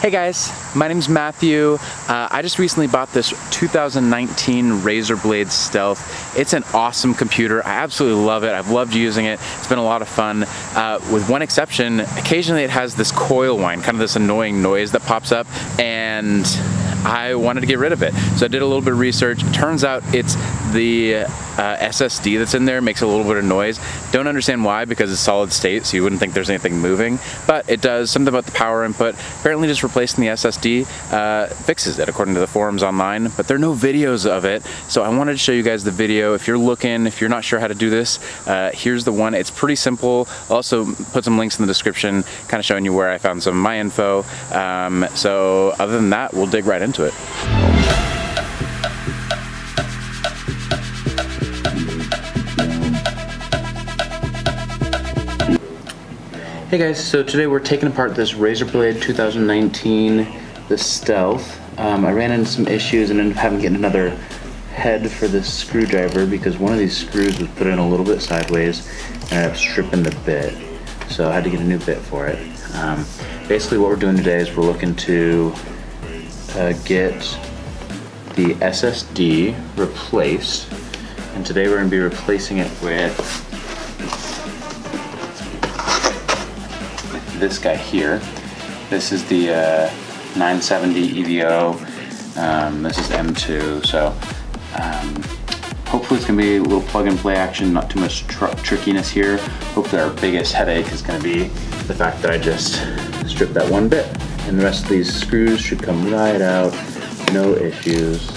Hey guys, my name's Matthew. Uh, I just recently bought this 2019 Razer Blade Stealth. It's an awesome computer. I absolutely love it. I've loved using it. It's been a lot of fun. Uh, with one exception, occasionally it has this coil whine, kind of this annoying noise that pops up, and I wanted to get rid of it. So I did a little bit of research. Turns out it's the uh, SSD that's in there makes a little bit of noise. Don't understand why because it's solid state so you wouldn't think there's anything moving but it does something about the power input. Apparently just replacing the SSD uh, fixes it according to the forums online but there are no videos of it so I wanted to show you guys the video. If you're looking, if you're not sure how to do this, uh, here's the one. It's pretty simple. I'll also put some links in the description kind of showing you where I found some of my info. Um, so other than that we'll dig right into it. Hey guys, so today we're taking apart this Razer Blade 2019, the Stealth. Um, I ran into some issues and ended up having to get another head for this screwdriver because one of these screws was put in a little bit sideways and I ended up stripping the bit. So I had to get a new bit for it. Um, basically what we're doing today is we're looking to uh, get the SSD replaced and today we're going to be replacing it with this guy here. This is the uh, 970 EVO. Um, this is M2, so um, hopefully it's gonna be a little plug and play action, not too much tr trickiness here. Hopefully our biggest headache is gonna be the fact that I just stripped that one bit. And the rest of these screws should come right out, no issues.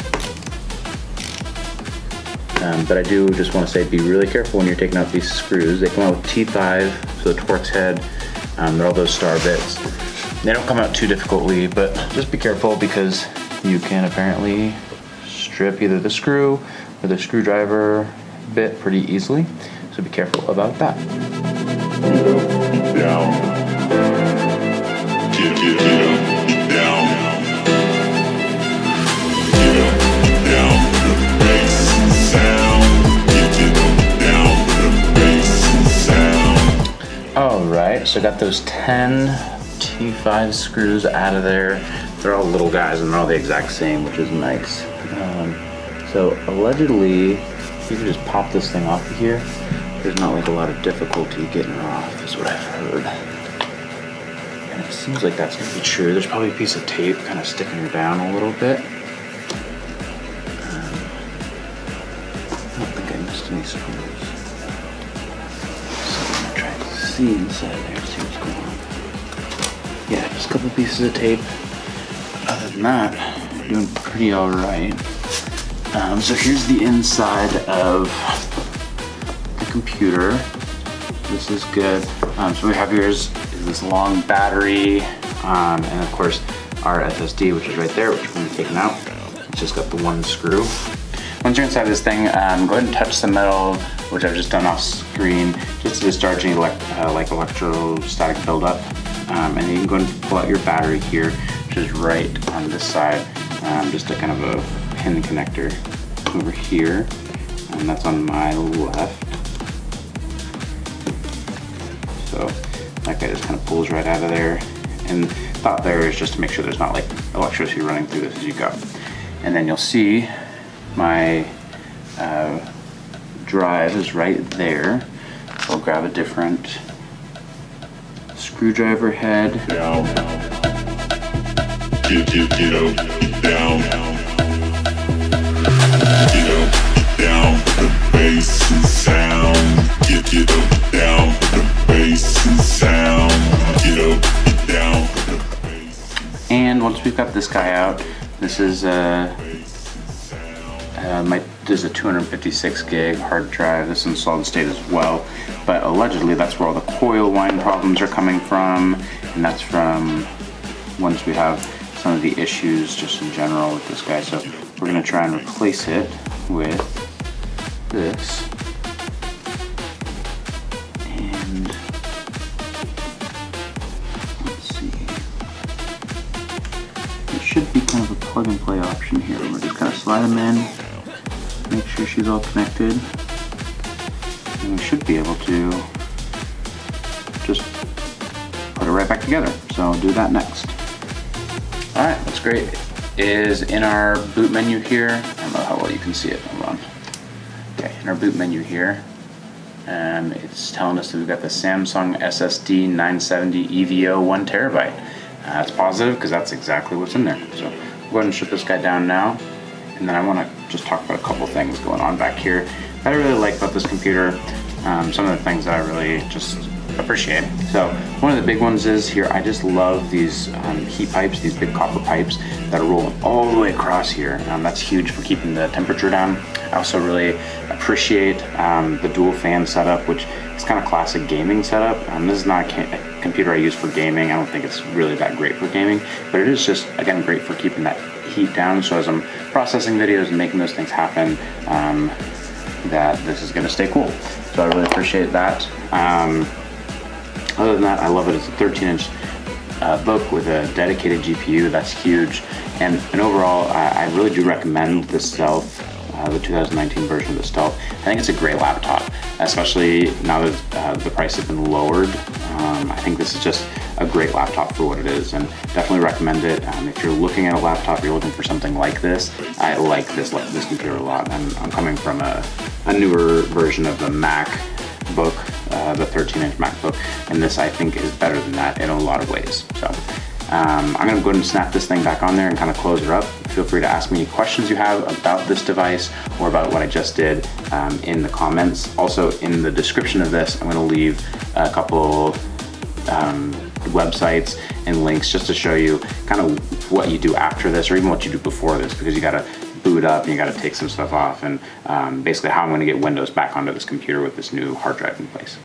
Um, but I do just want to say be really careful when you're taking out these screws. They come out with T5, so the Torx head, um, they're all those star bits. They don't come out too difficultly, but just be careful because you can apparently strip either the screw or the screwdriver bit pretty easily. So be careful about that. Down. Get, get, get Alright, so I got those 10 T5 screws out of there. They're all little guys and they're all the exact same, which is nice. Um, so allegedly, you can just pop this thing off of here. There's not like a lot of difficulty getting it off, is what I've heard. And it seems like that's gonna be true. There's probably a piece of tape kind of sticking her down a little bit. Um, I don't think I missed any screws. See inside there, see what's going on. Yeah, just a couple pieces of tape. Other than that, we're doing pretty alright. Um, so here's the inside of the computer. This is good. Um, so we have here is, is this long battery, um, and of course our SSD, which is right there, which we're gonna out. It's just got the one screw. Once you're inside this thing, um, go ahead and touch the metal, which I've just done off screen, just to discharge any elect uh, like electrostatic buildup. Um, and you can go and pull out your battery here, which is right on this side, um, just a kind of a pin connector over here, and that's on my left. So that guy just kind of pulls right out of there. And thought there is just to make sure there's not like electricity running through this as you go. And then you'll see my uh, drive is right there. So I'll grab a different screwdriver head. Down. Get, get, get up, get down. Get up, get down, the bass and sound. Get, get up, down, the bass and sound. Get up, get down, the bass. And once we've got this guy out, this is uh, uh, my this is a 256 gig hard drive. This is solid state as well, but allegedly that's where all the coil whine problems are coming from, and that's from once we have some of the issues just in general with this guy. So we're gonna try and replace it with this. And let's see. Should be kind of a plug and play option here. We're just gonna slide them in, make sure she's all connected, and we should be able to just put it right back together. So do that next. All right, what's great is in our boot menu here, I don't know how well you can see it, hold on. Okay, in our boot menu here, um, it's telling us that we've got the Samsung SSD 970 EVO one terabyte. Uh, that's positive because that's exactly what's in there. So we'll go ahead and shut this guy down now. And then I want to just talk about a couple things going on back here that I really like about this computer. Um, some of the things that I really just appreciate. So one of the big ones is here, I just love these um, heat pipes, these big copper pipes that are rolling all the way across here. Um, that's huge for keeping the temperature down. I also really appreciate um, the dual fan setup, which is kind of classic gaming setup. Um, this is not a, a computer I use for gaming. I don't think it's really that great for gaming, but it is just, again, great for keeping that heat down. So as I'm processing videos and making those things happen, um, that this is gonna stay cool. So I really appreciate that. Um, other than that, I love it. It's a 13 inch uh, book with a dedicated GPU. That's huge. And, and overall, I, I really do recommend the Stealth, uh, the 2019 version of the Stealth. I think it's a great laptop, especially now that uh, the price has been lowered. Um, I think this is just a great laptop for what it is and definitely recommend it. Um, if you're looking at a laptop, you're looking for something like this, I like this, this computer a lot. I'm, I'm coming from a, a newer version of the Mac book, uh, the 13 inch MacBook, and this I think is better than that in a lot of ways. So um, I'm gonna go ahead and snap this thing back on there and kind of close her up. Feel free to ask me any questions you have about this device or about what I just did um, in the comments. Also in the description of this, I'm gonna leave a couple um, websites and links just to show you kind of what you do after this or even what you do before this because you gotta boot up and you gotta take some stuff off and um, basically how I'm gonna get Windows back onto this computer with this new hard drive in place.